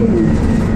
음.